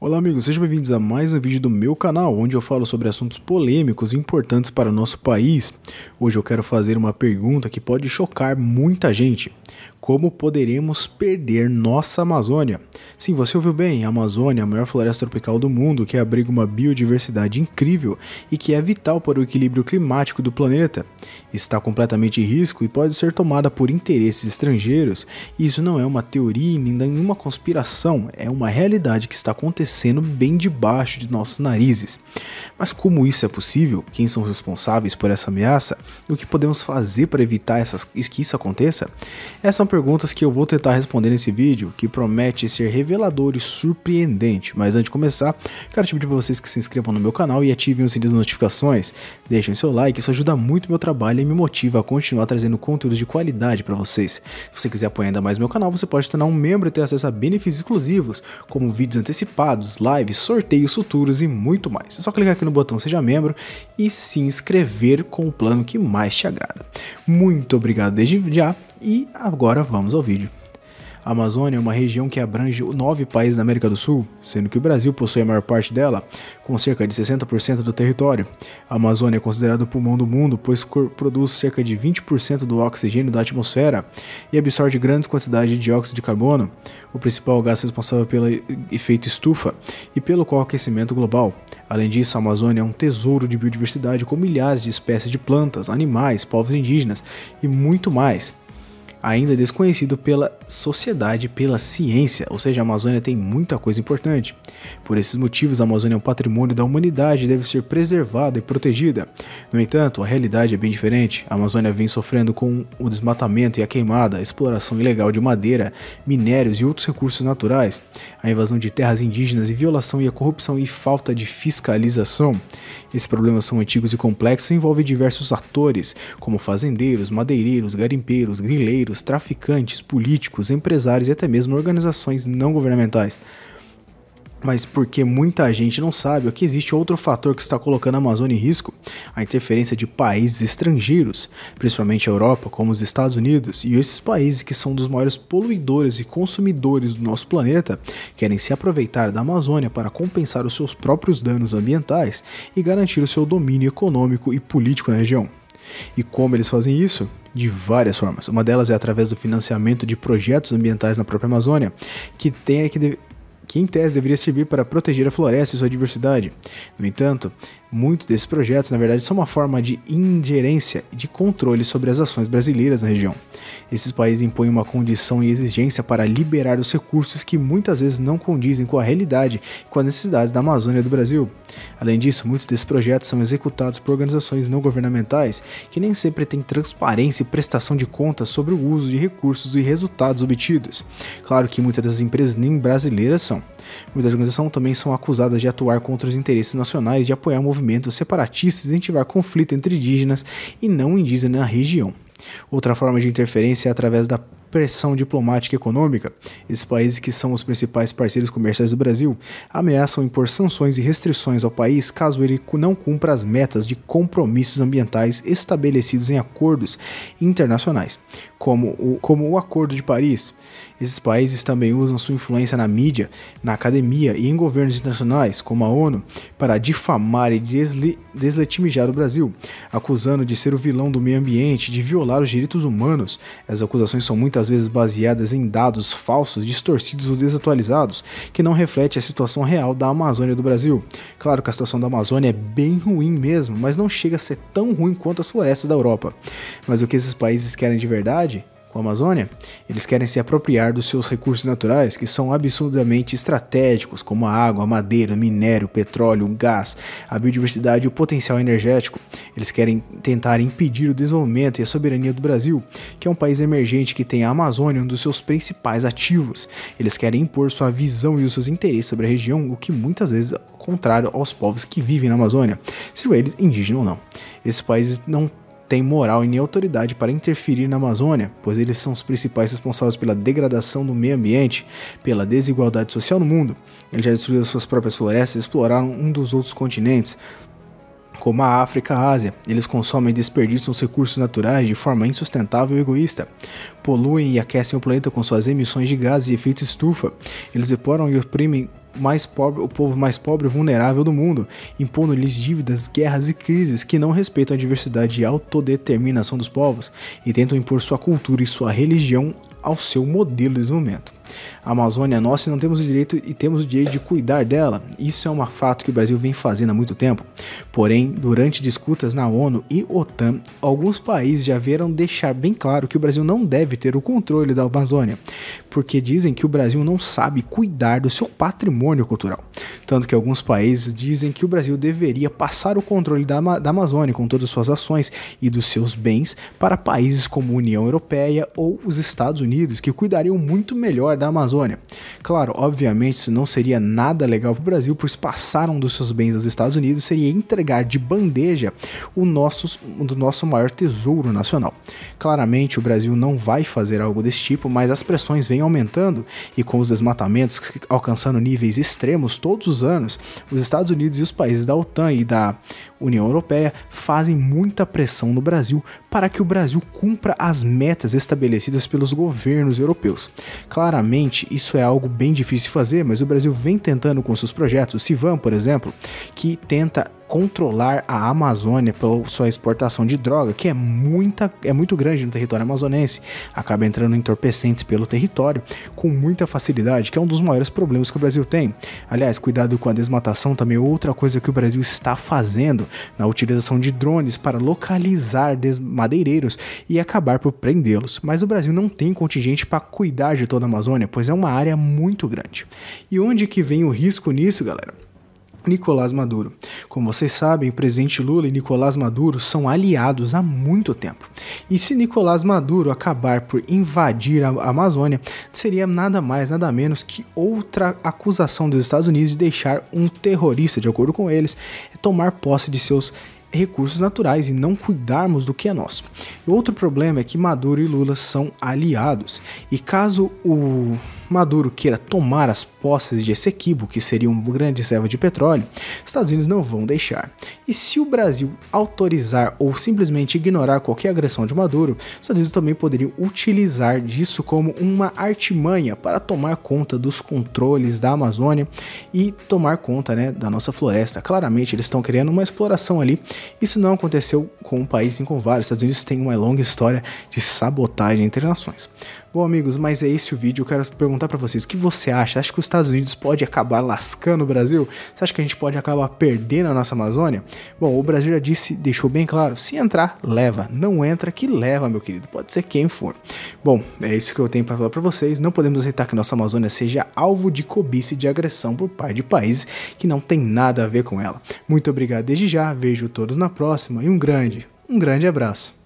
Olá amigos, sejam bem-vindos a mais um vídeo do meu canal, onde eu falo sobre assuntos polêmicos e importantes para o nosso país. Hoje eu quero fazer uma pergunta que pode chocar muita gente. Como poderemos perder nossa Amazônia? Sim, você ouviu bem, a Amazônia é a maior floresta tropical do mundo que abriga uma biodiversidade incrível e que é vital para o equilíbrio climático do planeta. Está completamente em risco e pode ser tomada por interesses estrangeiros. Isso não é uma teoria nem nenhuma conspiração, é uma realidade que está acontecendo bem debaixo de nossos narizes. Mas como isso é possível? Quem são os responsáveis por essa ameaça? E o que podemos fazer para evitar essas, que isso aconteça? Essas são perguntas que eu vou tentar responder nesse vídeo, que promete ser revelador e surpreendente. Mas antes de começar, quero te pedir para vocês que se inscrevam no meu canal e ativem o sininho das notificações. Deixem seu like, isso ajuda muito meu trabalho e me motiva a continuar trazendo conteúdos de qualidade para vocês. Se você quiser apoiar ainda mais meu canal, você pode tornar um membro e ter acesso a benefícios exclusivos, como vídeos antecipados, lives, sorteios futuros e muito mais. É só clicar aqui no botão Seja Membro e se inscrever com o plano que mais te agrada. Muito obrigado desde já e agora vamos ao vídeo. A Amazônia é uma região que abrange nove países da América do Sul, sendo que o Brasil possui a maior parte dela, com cerca de 60% do território. A Amazônia é considerada o pulmão do mundo, pois produz cerca de 20% do oxigênio da atmosfera e absorve grandes quantidades de dióxido de carbono, o principal gás responsável pelo efeito estufa e pelo aquecimento global. Além disso, a Amazônia é um tesouro de biodiversidade com milhares de espécies de plantas, animais, povos indígenas e muito mais ainda desconhecido pela sociedade pela ciência, ou seja, a Amazônia tem muita coisa importante. Por esses motivos, a Amazônia é um patrimônio da humanidade e deve ser preservada e protegida. No entanto, a realidade é bem diferente. A Amazônia vem sofrendo com o desmatamento e a queimada, a exploração ilegal de madeira, minérios e outros recursos naturais, a invasão de terras indígenas e violação e a corrupção e falta de fiscalização. Esses problemas são antigos e complexos e envolvem diversos atores, como fazendeiros, madeireiros, garimpeiros, grileiros, traficantes, políticos, empresários e até mesmo organizações não governamentais mas porque muita gente não sabe, aqui existe outro fator que está colocando a Amazônia em risco, a interferência de países estrangeiros, principalmente a Europa, como os Estados Unidos, e esses países que são dos maiores poluidores e consumidores do nosso planeta, querem se aproveitar da Amazônia para compensar os seus próprios danos ambientais e garantir o seu domínio econômico e político na região. E como eles fazem isso? De várias formas. Uma delas é através do financiamento de projetos ambientais na própria Amazônia, que tem que que em tese deveria servir para proteger a floresta e sua diversidade. No entanto, Muitos desses projetos, na verdade, são uma forma de ingerência e de controle sobre as ações brasileiras na região. Esses países impõem uma condição e exigência para liberar os recursos que muitas vezes não condizem com a realidade e com as necessidades da Amazônia do Brasil. Além disso, muitos desses projetos são executados por organizações não governamentais que nem sempre têm transparência e prestação de contas sobre o uso de recursos e resultados obtidos. Claro que muitas dessas empresas nem brasileiras são. Muitas organizações também são acusadas de atuar contra os interesses nacionais, de apoiar movimentos separatistas e incentivar conflito entre indígenas e não indígenas na região. Outra forma de interferência é através da pressão diplomática e econômica, esses países que são os principais parceiros comerciais do Brasil ameaçam impor sanções e restrições ao país caso ele não cumpra as metas de compromissos ambientais estabelecidos em acordos internacionais, como o, como o Acordo de Paris. Esses países também usam sua influência na mídia, na academia e em governos internacionais, como a ONU, para difamar e deslegitimizar o Brasil, acusando de ser o vilão do meio ambiente, de violar os direitos humanos. As acusações são muito muitas vezes baseadas em dados falsos, distorcidos ou desatualizados, que não refletem a situação real da Amazônia do Brasil. Claro que a situação da Amazônia é bem ruim mesmo, mas não chega a ser tão ruim quanto as florestas da Europa. Mas o que esses países querem de verdade Amazônia, eles querem se apropriar dos seus recursos naturais que são absurdamente estratégicos, como a água, a madeira, minério, petróleo, gás, a biodiversidade e o potencial energético. Eles querem tentar impedir o desenvolvimento e a soberania do Brasil, que é um país emergente que tem a Amazônia um dos seus principais ativos. Eles querem impor sua visão e os seus interesses sobre a região, o que muitas vezes é contrário aos povos que vivem na Amazônia, sejam eles indígenas ou não. Esses países não têm moral e nem autoridade para interferir na Amazônia, pois eles são os principais responsáveis pela degradação do meio ambiente, pela desigualdade social no mundo. Eles já destruíram suas próprias florestas e exploraram um dos outros continentes, como a África a Ásia. Eles consomem e desperdiçam os recursos naturais de forma insustentável e egoísta. Poluem e aquecem o planeta com suas emissões de gases e efeito estufa. Eles deporam e oprimem mais pobre, o povo mais pobre e vulnerável do mundo, impondo-lhes dívidas, guerras e crises que não respeitam a diversidade e autodeterminação dos povos e tentam impor sua cultura e sua religião ao seu modelo de desenvolvimento. A Amazônia é nossa e não temos o direito e temos o direito de cuidar dela. Isso é um fato que o Brasil vem fazendo há muito tempo. Porém, durante disputas na ONU e OTAN, alguns países já vieram deixar bem claro que o Brasil não deve ter o controle da Amazônia, porque dizem que o Brasil não sabe cuidar do seu patrimônio cultural. Tanto que alguns países dizem que o Brasil deveria passar o controle da, da Amazônia com todas as suas ações e dos seus bens para países como a União Europeia ou os Estados Unidos, que cuidariam muito melhor da Amazônia. Claro, obviamente isso não seria nada legal para o Brasil, pois passar um dos seus bens aos Estados Unidos seria entregar de bandeja o nosso, o nosso maior tesouro nacional. Claramente o Brasil não vai fazer algo desse tipo, mas as pressões vêm aumentando e com os desmatamentos alcançando níveis extremos todos os anos, os Estados Unidos e os países da OTAN e da União Europeia fazem muita pressão no Brasil para que o Brasil cumpra as metas estabelecidas pelos governos europeus. Claramente, isso é algo bem difícil de fazer, mas o Brasil vem tentando com seus projetos. O Civan, por exemplo, que tenta controlar a Amazônia pela sua exportação de droga, que é, muita, é muito grande no território amazonense, acaba entrando entorpecentes pelo território com muita facilidade, que é um dos maiores problemas que o Brasil tem. Aliás, cuidado com a desmatação também é outra coisa que o Brasil está fazendo na utilização de drones para localizar madeireiros e acabar por prendê-los. Mas o Brasil não tem contingente para cuidar de toda a Amazônia, pois é uma área muito grande. E onde que vem o risco nisso, galera? Nicolás Maduro. Como vocês sabem, o presidente Lula e Nicolás Maduro são aliados há muito tempo. E se Nicolás Maduro acabar por invadir a Amazônia, seria nada mais, nada menos que outra acusação dos Estados Unidos de deixar um terrorista, de acordo com eles, tomar posse de seus recursos naturais e não cuidarmos do que é nosso. Outro problema é que Maduro e Lula são aliados. E caso o Maduro queira tomar as posses de Essequibo, que seria uma grande reserva de petróleo, Estados Unidos não vão deixar. E se o Brasil autorizar ou simplesmente ignorar qualquer agressão de Maduro, Estados Unidos também poderiam utilizar disso como uma artimanha para tomar conta dos controles da Amazônia e tomar conta né, da nossa floresta. Claramente eles estão querendo uma exploração ali. Isso não aconteceu com um país com vários. Estados Unidos tem uma longa história de sabotagem entre nações. Bom, amigos, mas é esse o vídeo. Eu quero perguntar para vocês: o que você acha? Acha que os Estados Unidos pode acabar lascando o Brasil? Você acha que a gente pode acabar perdendo a nossa Amazônia? Bom, o Brasil já disse, deixou bem claro: se entrar, leva. Não entra, que leva, meu querido. Pode ser quem for. Bom, é isso que eu tenho para falar para vocês. Não podemos aceitar que nossa Amazônia seja alvo de cobiça e de agressão por parte de países que não tem nada a ver com ela. Muito obrigado desde já. Vejo todos na próxima e um grande, um grande abraço.